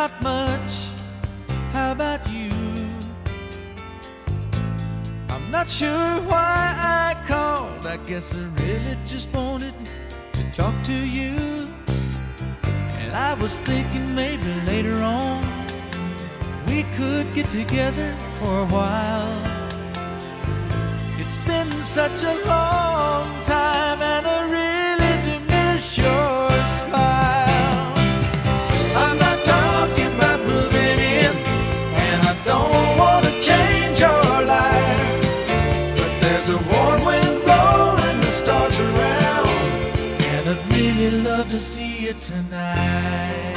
not much. How about you? I'm not sure why I called. I guess I really just wanted to talk to you. And I was thinking maybe later on we could get together for a while. It's been such a long time, and I really do miss your warm wind blowing the stars around, and I'd really love to see you tonight.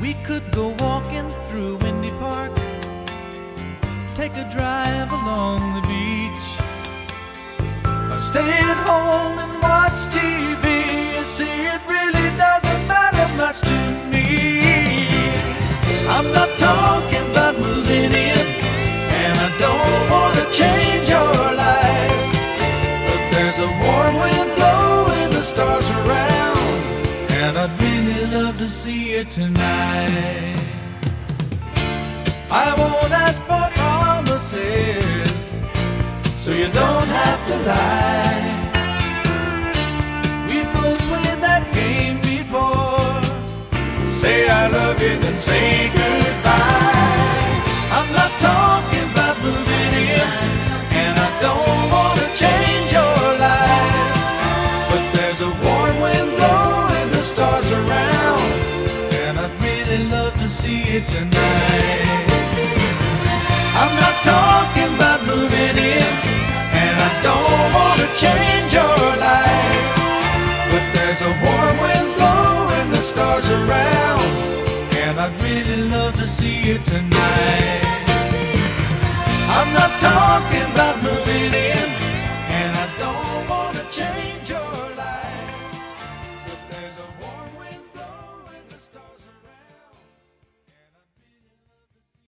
We could go walking through Windy Park, take a drive along the beach, or stay at home and watch talking about in, and I don't want to change your life. But there's a warm wind blowing the stars around, and I'd really love to see you tonight. I won't ask for promises, so you don't have to lie. We both played that game before. Say I love you, then say goodbye. To tonight. I'm not talking about moving in, and I don't want to change your life. But there's a warm wind blowing the stars around, and I'd really love to see you tonight.